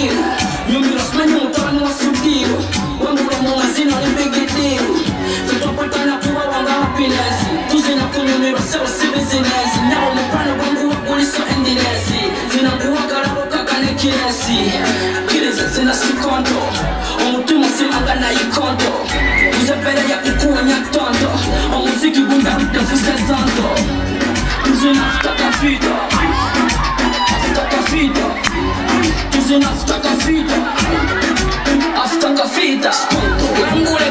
kimu Nyumbi Rosmani mutawani wa Subiru Wangu wa mumazina limbigidiru Tutopata na kuwa wanga happiness Tuzi na kunyumiro sewa si business Nao mpana wangu wa kuliso endinesi. Zina kuwa karabo kakane kinesi. Kireza zina sikondo. Omutuma simanga na ikondo. Uzepere ya kukuwa nyaktondo Omuziki bunda mtafu sezando Tuzina futaka fido. Yüzün hasta kafide Hasta kafide Spon Lan buraya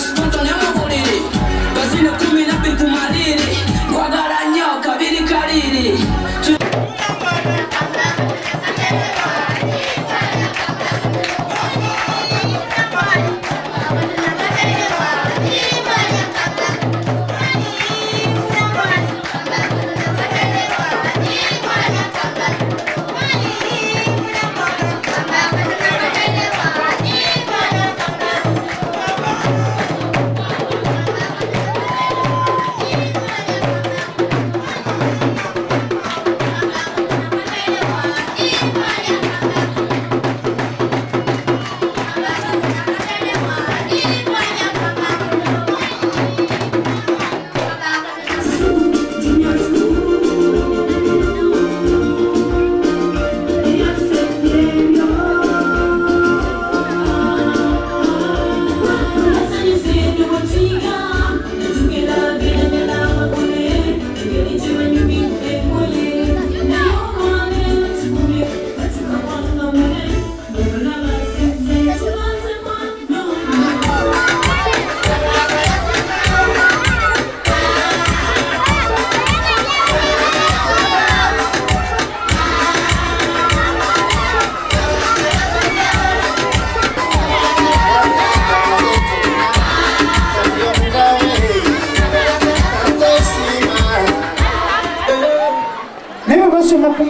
las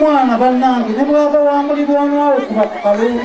mwana bannange ne bwaba wamulibwanwawo kuba ku kalungu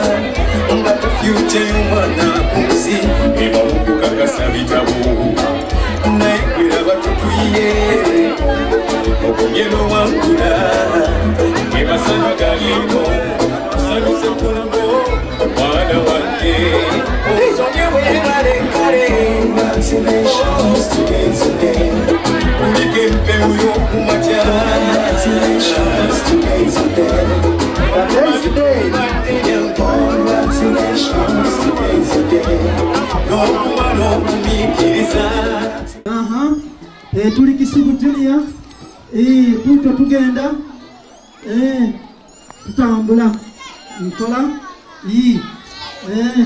okututulia kuuto eh, tugenda eh, tutambula nkola eh,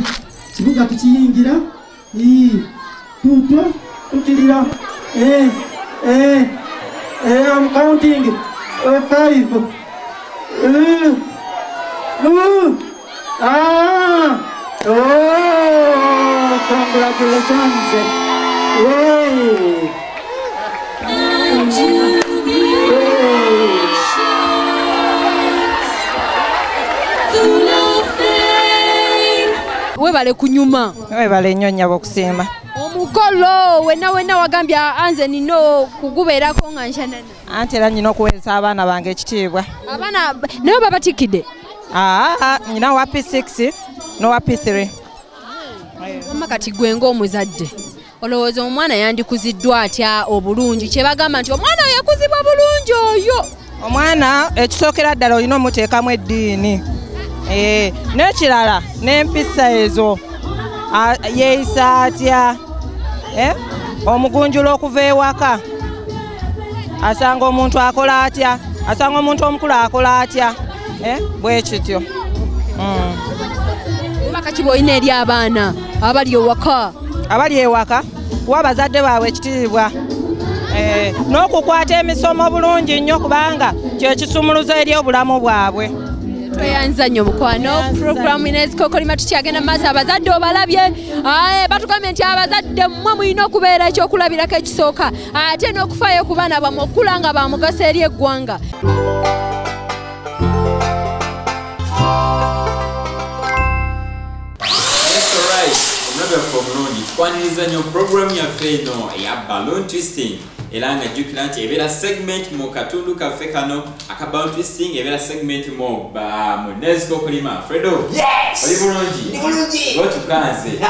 kibuga tukiyingira kuuto tukirira am counting five Ah! Oh! Congratulations! webale kunyuma webale nnyo nnyabo okusiima omukolo wenna wenna wagambye anze nina okugubeerako nga nshanana anti era nina okuweesa abaana bange ekitiibwa. Abaana naye babatikkidde aa nina wa p6 nowa p3 mama kati gwe ngaomuzadde olowooza omwana yandikuziddwa atya obulungi? Kye bagamba nti omwana oyo yakuzibwa bulungi oyo. Omwana ekisookera ddala olina omuteekamu eddiini. Eh, n'ekirala n'empisa ezo. Yeeyisa atya? Eh, omugunjula okuva ewaka? Asanga omuntu akola atya? Asanga omuntu omukulu akola atya? Eh, bwe kityo. Mm. maka ki bwolina eri abaana abali ewaka abali ewaka kuwa bazadde baabwe ekitiibwa. Eh, n'okukwata emisomo bulungi nnyo kubanga kyekisumuluzo eri obulamu bwabwe. Tweyanza nnyo mukwano. Puroguramu inezikokolima tukyagenda mu maaso abazadde obalabye. Batugambye nti abazadde mmwe mulina okubeera ekyokulabirako ekisooka ate n'okufaayo ku baana bammwe okukula nga bamugaso eri eggwanga waffe omulungi tukwaniriza nnyo puroguramu yaffe eno eya balloon twisting. Era nga jjukira nti ebeera segment mu katundu kaffe kano aka balloon twisting ebeera segment mu ba- mu nesco kulima. Fredo Yes! oli bulungi? Otukanze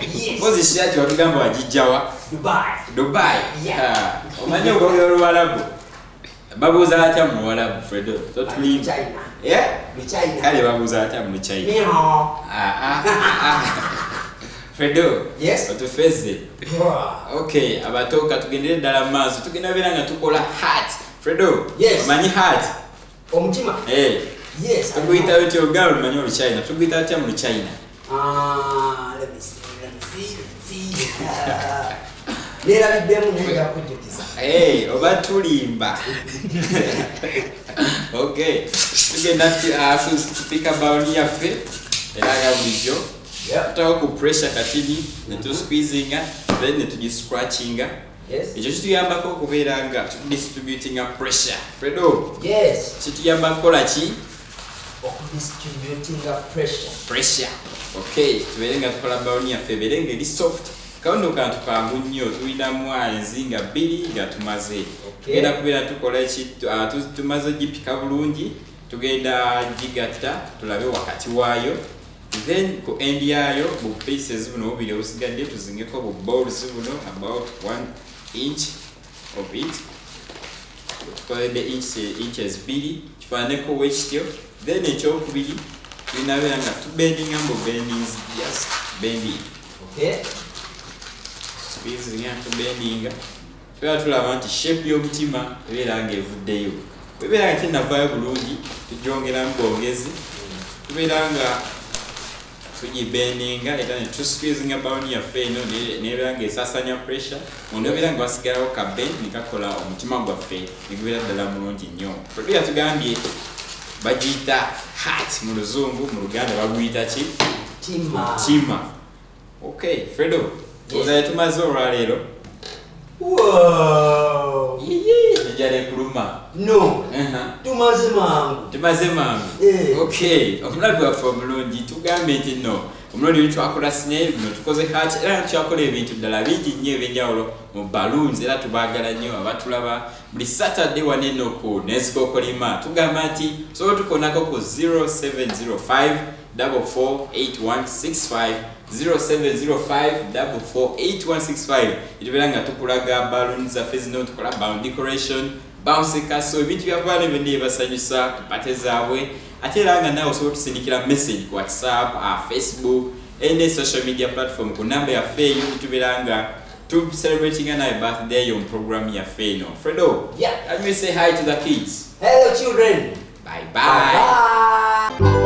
mpozi shati watugamba wagijjawa dubai. Omanyi ogogera oluwalabu? Babuuza atya mu luwalabu fredo? Totulimba China. Yeah? mu china kale babuuza atya mu china Niho. Ah, ah, fredo. Yes. otufeze okay abato katugendere ddala mu maaso tugenda beera nga tukola hat fredo. Yes. omanyi hat omutima Eh, yes tuguyita luti olugalo lumanyi oluchina tuguyita lutya mu luchina Ah, let me see, let me see, naye nga kujjukiza Hey, oba tulimba. Okay. Tugenda tu- tu- tupika bawuni yaffe. Era ya bulijjo. Tutawo ku pressure katini netusqueezinga then netugiscratchinga. Ekyo kituyambako okubeera nga tudistributinga pressure. Fredo kituyamba kukola ki pressure. Okay tubeere nga tukola bawuni yaffe. Ebeere nga eri soft kawondo kantu kangu nnyo tulinamu enzi nga bbiri nga tumaze. Tugenda kubeera tukola eki ah, tu- tumaze gipika bulungi tugenda gigatta tulabe wakati waayo. Then ku end yayo bu pieces buno bubiri obusigadde tuzingeko bu balls buno about one inch of it. Tukoledde inch- inches bbiri kifaananeko wekityo then ekyokubiri tulinabeera nga tubendinga mu bendings just bending. Okay squeezing and bendinga tubeera tulaba nti shape y'omutima ebeera nga evuddeyo. Bwebeera nga tenavaayo bulungi tugyongeramu bwongezi tubeera nga tugibendinga era ne tusqueezinga bawuni yaffe eno ne- nebeera nga esasanya pressure. Munda obeera nga wasigalawo kaben nekakola omutima gwaffe negubeera ddala mulungi nnyo. Product yatugambye bagiyita hat mu luzungu mu luganda baguyita ki? Tima tima okay fredo ozaye tumaze olwaleero Wow. ejala ekuluma no tumaze mangu tumaze mangu okay omulabi waffe omulungi tugambye nti no omulundi olu twakola snail no tukoze hat era twakola ebintu ddala bingi nnyo ebyenjawulo mu balloons era tubaagala nnyo abatulaba buli saturday waneno ku nesikokolima tugamba nti sobola tukonako ku 0705 448165 0705 etubeera nga tukulaga balloon zaffe zino tukola balloon decoration bounce castle ebintu byabaana ebyo ndiye basanyusa ku pate zaabwe ate era nga naawe osobola otusindikira message ku whatsapp uh, facebook any social media platform ku namba yaffe eyo tubeera nga tucelebratinga naye birthday yo mu program yaffe eno fredo Yeah. let me say hi to the kids. Hello children. Bye bye bye, bye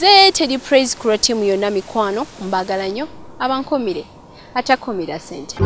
nze teri praise lwa ttiimu yonna mikwano mbagala nnyo abankomire atakomira sente